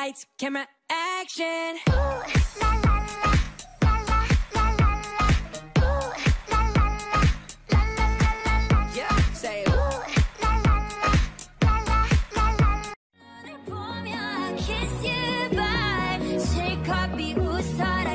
Lights, camera, action. Yeah, say kiss you bye 실컷 비웃어라